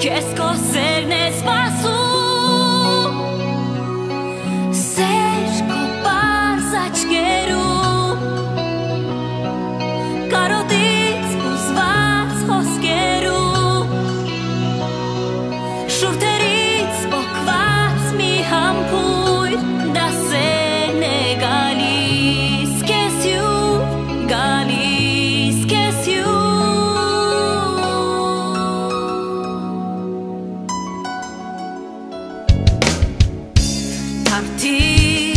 Česko se dnes. partir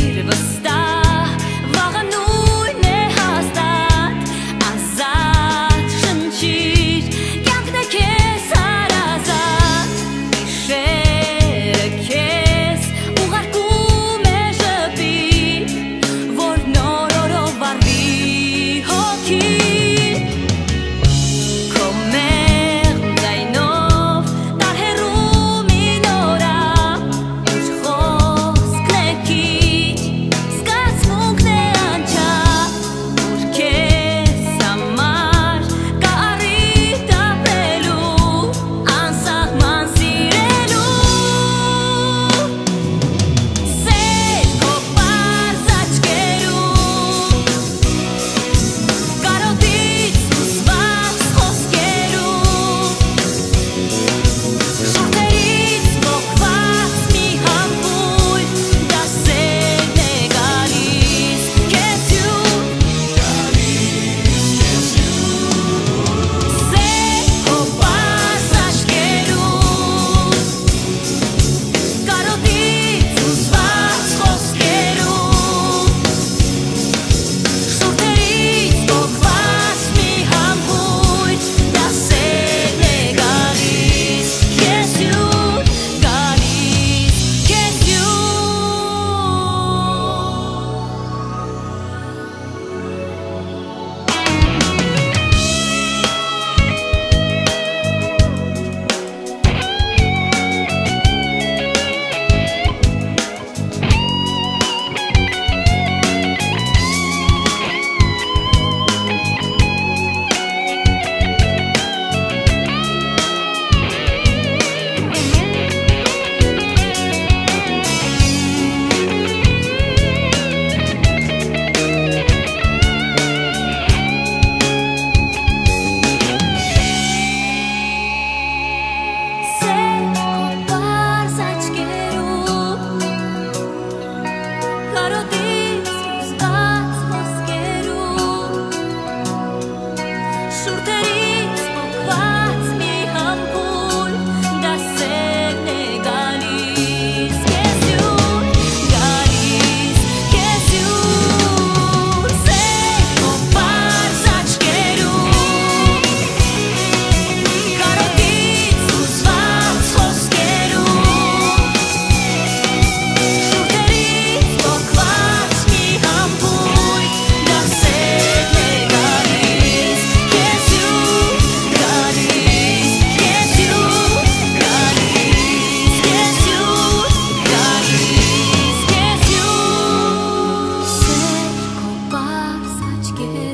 you.